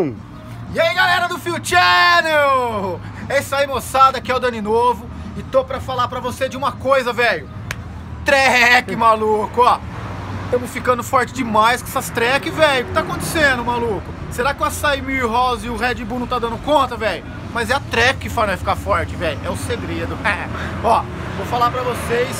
Bum! E aí galera do Fio Channel! É isso aí moçada, aqui é o Dani Novo e tô pra falar pra você de uma coisa, velho. Trek, maluco, ó. Estamos ficando forte demais com essas trek, velho. O que tá acontecendo, maluco? Será que o Açaí Milhouse e o Red Bull não tá dando conta, velho? Mas é a trek que faz nós ficar forte, velho. É o segredo. ó, vou falar pra vocês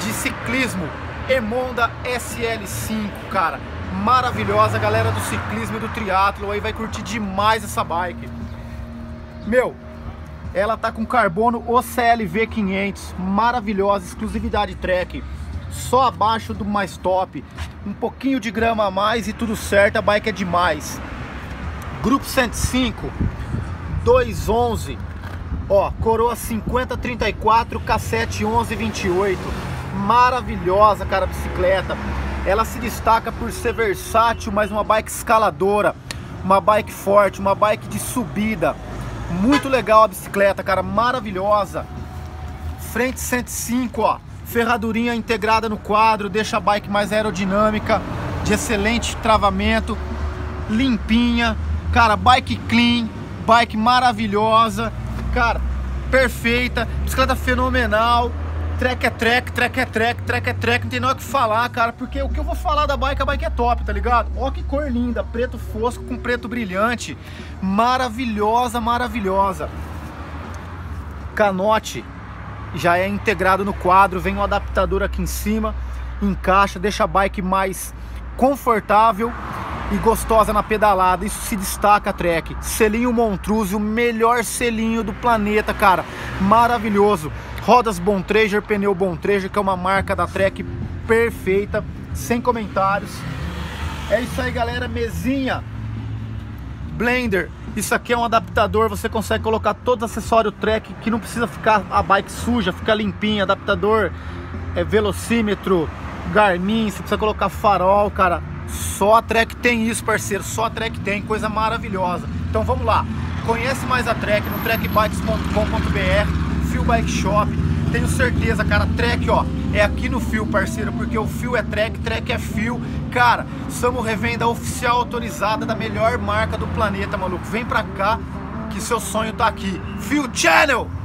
de ciclismo. Emonda SL5, cara maravilhosa, galera do ciclismo e do triatlo aí vai curtir demais essa bike. Meu, ela tá com carbono OCLV 500, maravilhosa, exclusividade Trek, só abaixo do mais top, um pouquinho de grama a mais e tudo certo, a bike é demais. Grupo 105, 211, ó, coroa 5034, cassete 1128, maravilhosa, cara, bicicleta ela se destaca por ser versátil, mas uma bike escaladora, uma bike forte, uma bike de subida. Muito legal a bicicleta, cara, maravilhosa. Frente 105, ó, ferradurinha integrada no quadro, deixa a bike mais aerodinâmica, de excelente travamento, limpinha. Cara, bike clean, bike maravilhosa, cara, perfeita, bicicleta fenomenal Trek é track, track é track, track é track, não tem nada o que falar, cara, porque o que eu vou falar da bike, a bike é top, tá ligado? Ó que cor linda, preto fosco com preto brilhante, maravilhosa, maravilhosa. Canote já é integrado no quadro, vem um adaptador aqui em cima, encaixa, deixa a bike mais confortável e gostosa na pedalada. Isso se destaca, Trek. Selinho Montruse, o melhor selinho do planeta, cara. Maravilhoso. Rodas Bontrager, pneu Bontrager, que é uma marca da Trek perfeita, sem comentários. É isso aí, galera, mesinha. Blender, isso aqui é um adaptador, você consegue colocar todo acessório Trek que não precisa ficar a bike suja, fica limpinha, adaptador, é velocímetro, Garmin, você precisa colocar farol, cara. Só a Trek tem isso, parceiro, só a Trek tem, coisa maravilhosa. Então vamos lá, conhece mais a Trek no trekbikes.com.br Fio Bike Shop. Tenho certeza, cara, Trek, ó, é aqui no Fio, parceiro, porque o Fio é Trek, Trek é Fio. Cara, somos revenda oficial autorizada da melhor marca do planeta, maluco. Vem pra cá que seu sonho tá aqui. Fio Channel!